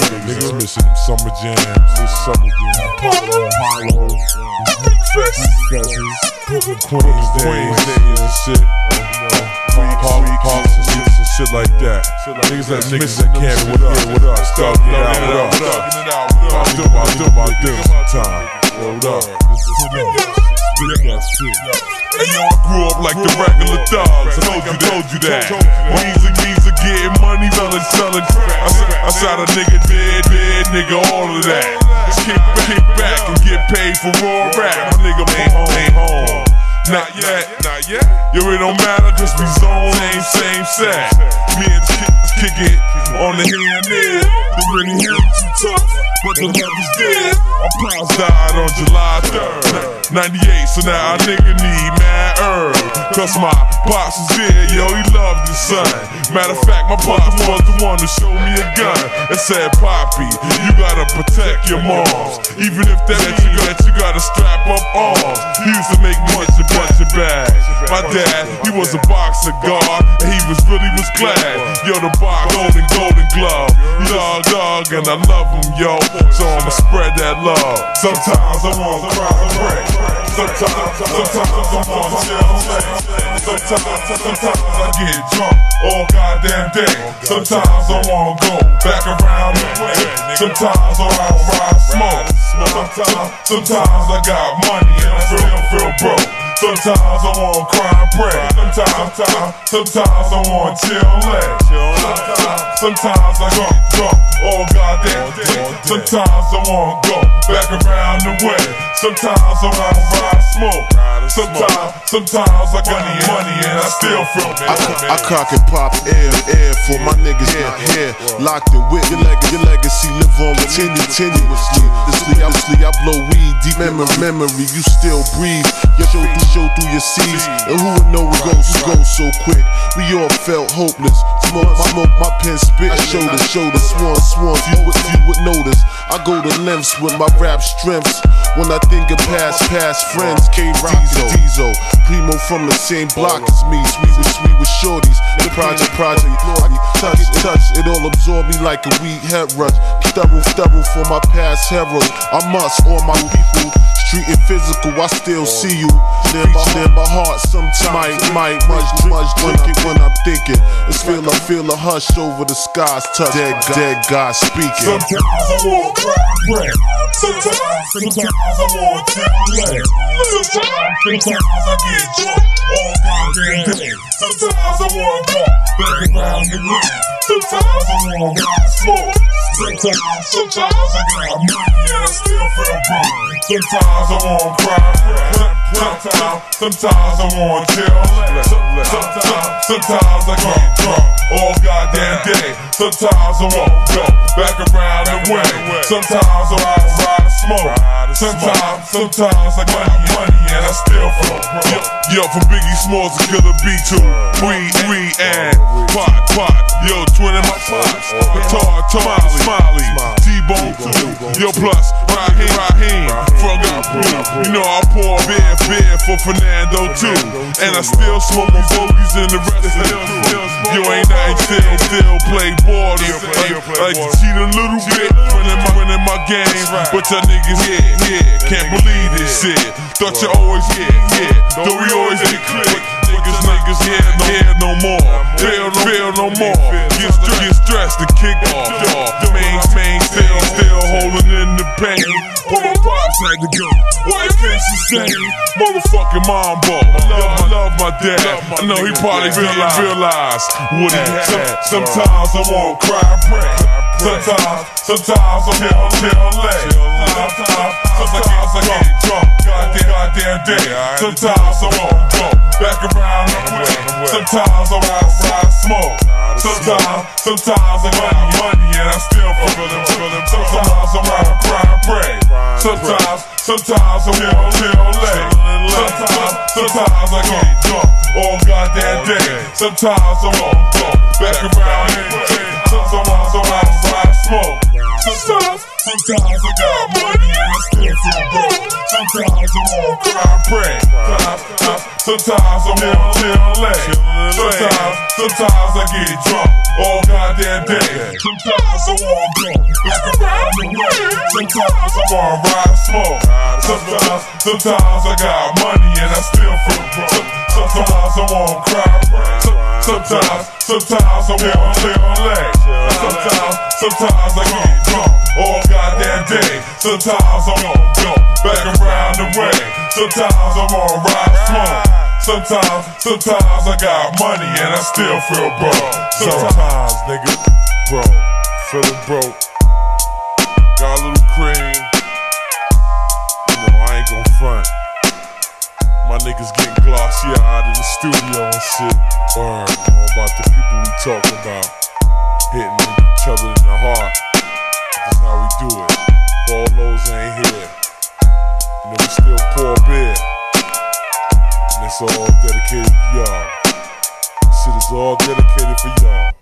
niggas, missing them summer jams. This summer jam. Polo, Hollow, Fest, Fezzes, Queens Days, and shit. Parks and shit, like that. Niggas that niggas that can't be with us, with us, it out with us. I do my, do do sometime. Hold up. Hey yo, I grew up like the regular thugs. I told you, told you that. Weezy, Weezy, getting money, selling, selling. I, I shot a nigga dead, dead, nigga, all of that. Kick, kick back and get paid for raw rap. My nigga ain't home, ain't home. Not yet, not yet. Yo, it don't matter, just be zone, same, same set. Me and the kids kick it on the here and. The really him but the love is dead. Our pops died on July 3rd, 98, so now a nigga need mad herb. Cause my pops is dead, yo, he loved his son. Matter of fact, my pops was the one to show me a gun and said, Poppy, you gotta protect your moms. Even if that means you, got, you gotta strap up arms. He used to make bunch of bunch. My dad, he was a boxer guard, and he was really was glad. Yo, the box, golden, golden glove. Dog, dog, and I love him, yo. So I'ma spread that love. Sometimes I wanna cry and pray. Sometimes, sometimes I wanna chill. Sometimes, sometimes I get drunk all goddamn day. Sometimes I wanna go back around the way. Sometimes I wanna ride smoke. Sometimes, sometimes I got money and I still feel broke. Sometimes I wanna cry and. Sometimes, sometimes, sometimes I wanna chill and. Sometimes, I get drunk oh, all goddamn day. Sometimes I wanna go back around the way. Sometimes I wanna ride smoke. Sometimes, sometimes I got money and I still feel I, co- I cock and pop air, air for my niggas here, here. Locked and whip, your, leg- your legacy live on continue, continuously. This I, I blow weed, deep in my memory, you still breathe. Your show through, show through your seeds, and who would know it goes, goes so quick. We all felt hopeless. Smoke, my, smoke, my pen spit, shoulder, shoulder, swan, swan. You would, you would notice. I go to lengths with my rap strengths. When I think of past, past friends, K Diesel, Diesel, Primo from the same block as me. Sweet with sweet with project, project, touch, touch, it all absorb me like a weed head rush. Thorough, thorough for my past heroes. I must, all my people. Street and physical, I still see you. Then my, then my heart sometimes might, might much, much drink it when I'm thinking. It's feel, I feel a hush over the skies, touch dead, dead God speaking. Sometimes I pray. Sometimes, sometimes I wanna chill and lay. Sometimes, sometimes I get drunk all goddamn day. Sometimes I wanna go back around the room. Sometimes I wanna ride smoke. Sometimes, sometimes I got money and I still feel broke. Sometimes I wanna cry and pray. Sometimes, I wanna chill. Sometimes, sometimes I get drunk all goddamn day. Sometimes I wanna go back around the way. Sometimes I wanna ride and smoke. Sometimes, sometimes I got money and I still feel broke. Yo, from Biggie Smalls to Killer B2, Weed, Weed, and Pot, Pot. Yo, twin in my pops. Guitar, Tommy, Smiley, T-Bone too. Yo, plus Raheem, Raheem, from got You know I pour beer, beer for Fernando too. And I still smoke these bogeys in the rest of the crew. Yo, ain't nothing still, still play ball. Like, like cheat a little bit when in my, when in game. But your niggas, yeah, yeah, can't believe this shit. Thought you always, yeah, yeah. Though we always get click. Niggas, niggas, yeah, no, yeah, no more. Feel, feel no more. Get, stre- get stressed and kick off. Main, main, still, still holding in the pain. Put my pops like the go. Insane. Motherfucking mambo. I love, I love my dad. I know he probably realize, realize what he had. Sometimes I wanna cry and pray. Sometimes, sometimes I'm here, I'm here, I'm late. Sometimes, sometimes I get drunk. Goddamn, goddamn day. Sometimes I wanna go back around the way. Sometimes I wanna ride smoke. Sometimes, sometimes I got money and I still feel them. Sometimes I wanna cry and pray. Sometimes, sometimes I'm here, I'm late. Sometimes, sometimes I get drunk all goddamn day. Sometimes I wanna go back around the way. Sometimes I wanna ride smoke. Sometimes, sometimes I got money and I still feel broke. Sometimes I wanna cry and pray. Sometimes, sometimes I'm I'm I'm late. Sometimes, sometimes I get drunk all goddamn day. Sometimes I wanna go Sometimes I wanna ride smoke. Sometimes, sometimes I got money and I still feel broke. Sometimes I wanna cry. Sometimes, sometimes I wanna lay on legs. Sometimes, sometimes I get drunk all goddamn day. Sometimes I wanna go back around the way. Sometimes I wanna ride smoke. Sometimes, sometimes I got money and I still feel broke. Sometimes, nigga, bro, feeling broke. Niggas getting glossy out in the studio and shit. You know about the people we talk about. Hitting each other in the heart. That's how we do it. All those ain't here. You know, we still pour beer. And it's all dedicated to y'all. Shit is all dedicated